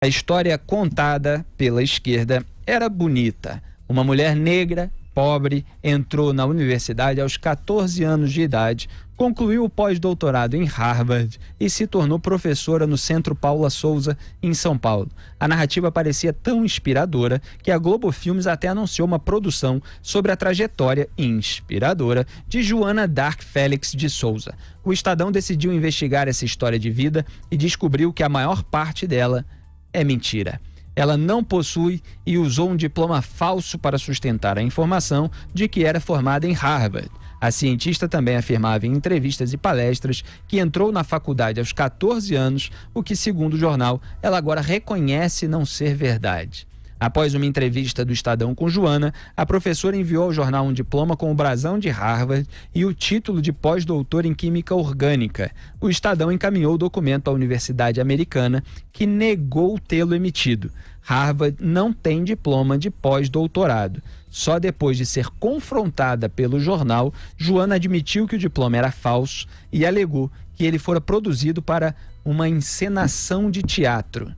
A história contada pela esquerda era bonita. Uma mulher negra, pobre, entrou na universidade aos 14 anos de idade, concluiu o pós-doutorado em Harvard e se tornou professora no Centro Paula Souza, em São Paulo. A narrativa parecia tão inspiradora que a Globo Filmes até anunciou uma produção sobre a trajetória inspiradora de Joana Dark Félix de Souza. O Estadão decidiu investigar essa história de vida e descobriu que a maior parte dela é mentira. Ela não possui e usou um diploma falso para sustentar a informação de que era formada em Harvard. A cientista também afirmava em entrevistas e palestras que entrou na faculdade aos 14 anos, o que, segundo o jornal, ela agora reconhece não ser verdade. Após uma entrevista do Estadão com Joana, a professora enviou ao jornal um diploma com o brasão de Harvard e o título de pós-doutor em Química Orgânica. O Estadão encaminhou o documento à Universidade Americana, que negou tê-lo emitido. Harvard não tem diploma de pós-doutorado. Só depois de ser confrontada pelo jornal, Joana admitiu que o diploma era falso e alegou que ele fora produzido para uma encenação de teatro.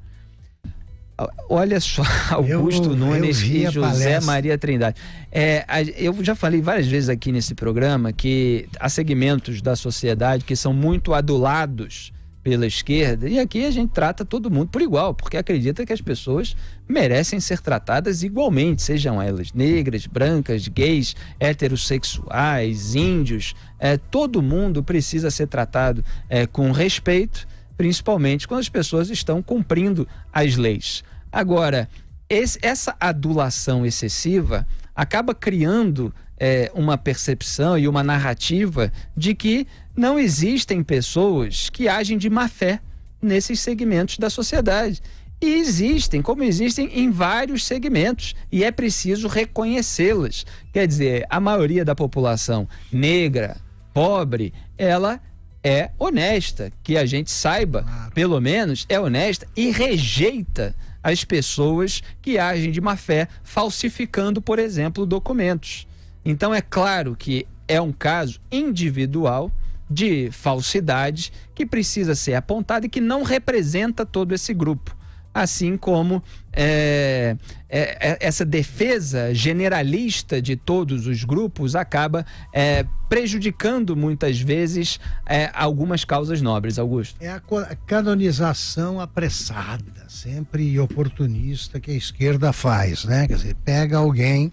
Olha só, Augusto eu, Nunes eu e José Maria Trindade. É, eu já falei várias vezes aqui nesse programa que há segmentos da sociedade que são muito adulados pela esquerda, e aqui a gente trata todo mundo por igual, porque acredita que as pessoas merecem ser tratadas igualmente, sejam elas negras, brancas, gays, heterossexuais, índios, é, todo mundo precisa ser tratado é, com respeito, principalmente quando as pessoas estão cumprindo as leis. Agora, esse, essa adulação excessiva acaba criando é, uma percepção e uma narrativa de que não existem pessoas que agem de má fé nesses segmentos da sociedade. E existem, como existem em vários segmentos, e é preciso reconhecê-las. Quer dizer, a maioria da população negra, pobre, ela é honesta, que a gente saiba, pelo menos, é honesta e rejeita as pessoas que agem de má fé, falsificando, por exemplo, documentos. Então é claro que é um caso individual de falsidade que precisa ser apontado e que não representa todo esse grupo assim como é, é, é, essa defesa generalista de todos os grupos acaba é, prejudicando muitas vezes é, algumas causas nobres, Augusto. É a canonização apressada, sempre oportunista que a esquerda faz, né? Quer dizer, pega alguém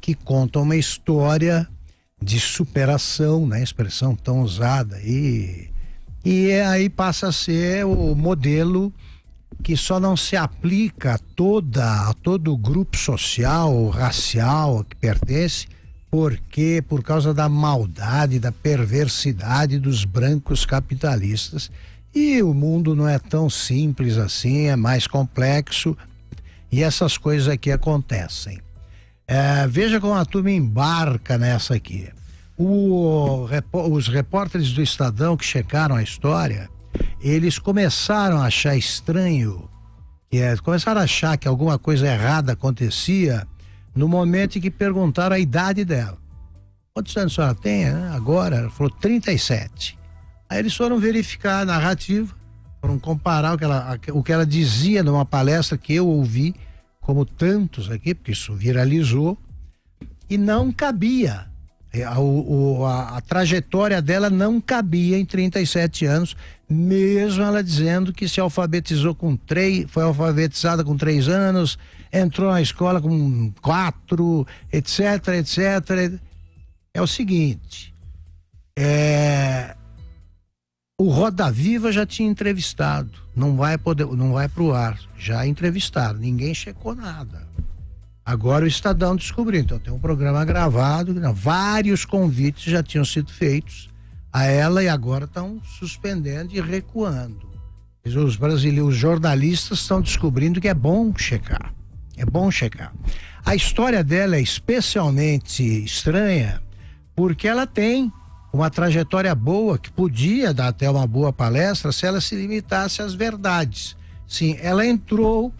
que conta uma história de superação, né? Expressão tão usada aí. E aí passa a ser o modelo que só não se aplica a, toda, a todo grupo social, racial que pertence, porque por causa da maldade, da perversidade dos brancos capitalistas. E o mundo não é tão simples assim, é mais complexo e essas coisas aqui acontecem. É, veja como a turma embarca nessa aqui. O, os repórteres do Estadão que checaram a história eles começaram a achar estranho, é, começaram a achar que alguma coisa errada acontecia no momento em que perguntaram a idade dela. Quantos anos a senhora tem? Agora? Ela falou 37. Aí eles foram verificar a narrativa, foram comparar o que ela, o que ela dizia numa palestra que eu ouvi, como tantos aqui, porque isso viralizou, e não cabia a, o, a, a, trajetória dela não cabia em 37 anos, mesmo ela dizendo que se alfabetizou com três, foi alfabetizada com três anos, entrou na escola com quatro, etc, etc. É o seguinte, é, o Roda Viva já tinha entrevistado, não vai poder, não vai pro ar, já entrevistaram, ninguém checou nada. Agora o Estadão descobriu. Então tem um programa gravado, vários convites já tinham sido feitos a ela e agora estão suspendendo e recuando. Os brasileiros, os jornalistas estão descobrindo que é bom checar. É bom checar. A história dela é especialmente estranha porque ela tem uma trajetória boa que podia dar até uma boa palestra se ela se limitasse às verdades. Sim, ela entrou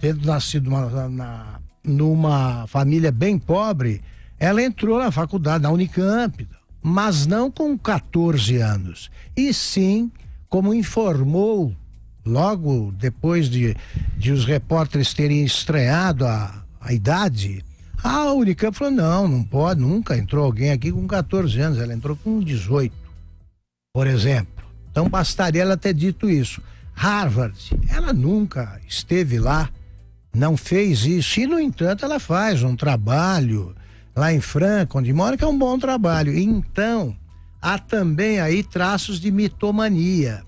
tendo nascido uma, na, numa família bem pobre, ela entrou na faculdade, na Unicamp, mas não com 14 anos, e sim, como informou logo depois de, de os repórteres terem estreado a, a idade, a Unicamp falou: não, não pode, nunca entrou alguém aqui com 14 anos, ela entrou com 18, por exemplo. Então bastaria ela ter dito isso. Harvard, ela nunca esteve lá, não fez isso, e no entanto ela faz um trabalho lá em Franca, onde mora, que é um bom trabalho. Então, há também aí traços de mitomania.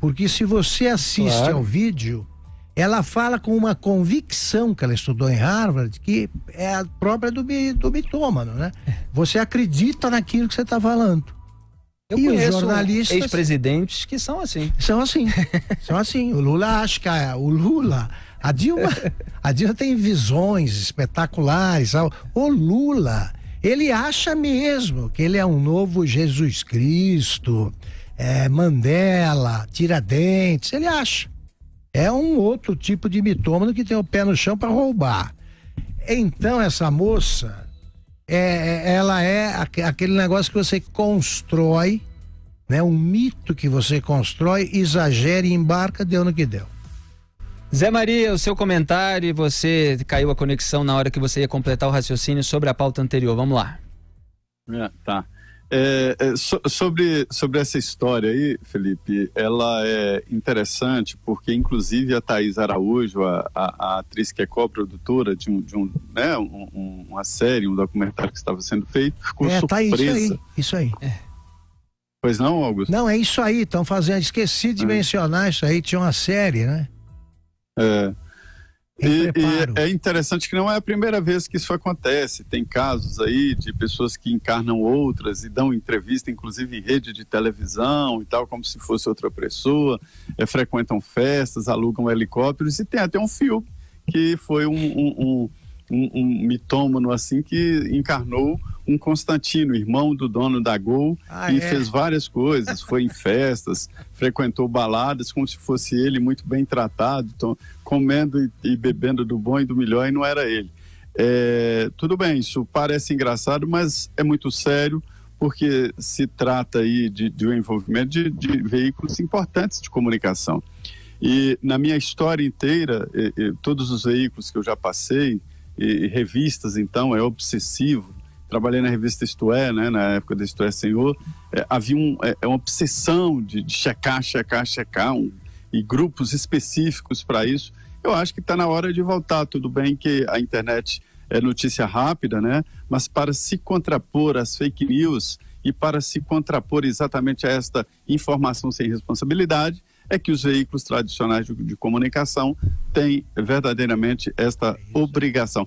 Porque se você assiste claro. ao vídeo, ela fala com uma convicção que ela estudou em Harvard, que é a própria do, do mitômano, né? Você acredita naquilo que você está falando. Eu e conheço jornalistas ex-presidentes que são assim. São assim. são assim. O Lula acha que a, o Lula, a Dilma, a Dilma tem visões espetaculares. O Lula, ele acha mesmo que ele é um novo Jesus Cristo, é, Mandela, Tiradentes, ele acha. É um outro tipo de mitômano que tem o pé no chão para roubar. Então, essa moça, é, é, ela é aquele negócio que você constrói, né? Um mito que você constrói, exagera e embarca, deu no que deu. Zé Maria, o seu comentário, você caiu a conexão na hora que você ia completar o raciocínio sobre a pauta anterior. Vamos lá. É, tá. É, é, so, sobre, sobre essa história aí, Felipe, ela é interessante porque, inclusive, a Thaís Araújo, a, a, a atriz que é co-produtora de, um, de um, né, um, uma série, um documentário que estava sendo feito, ficou é, surpresa. Tá isso aí. Isso aí. É. Pois não, Augusto? Não, é isso aí, estão fazendo. Esqueci de é. mencionar isso aí, tinha uma série, né? É. E, e, é interessante que não é a primeira vez que isso acontece. Tem casos aí de pessoas que encarnam outras e dão entrevista, inclusive em rede de televisão e tal, como se fosse outra pessoa, é, frequentam festas, alugam helicópteros e tem até um filme que foi um, um, um um, um mitômano assim que encarnou um Constantino, irmão do dono da Gol, ah, e é? fez várias coisas, foi em festas, frequentou baladas como se fosse ele muito bem tratado, então, comendo e, e, bebendo do bom e do melhor, e não era ele. É, tudo bem, isso parece engraçado, mas é muito sério, porque se trata aí de, de um envolvimento de, de veículos importantes de comunicação. E na minha história inteira, todos os veículos que eu já passei, e, revistas, então, é obsessivo. Trabalhei na revista Isto É, né, na época da Isto É Senhor, é, havia um, é, é, uma obsessão de, de checar, checar, checar, um, e grupos específicos para isso. Eu acho que está na hora de voltar. Tudo bem que a internet é notícia rápida, né? Mas para se contrapor às fake news e para se contrapor exatamente a esta informação sem responsabilidade, é que os veículos tradicionais de, de comunicação têm verdadeiramente esta obrigação.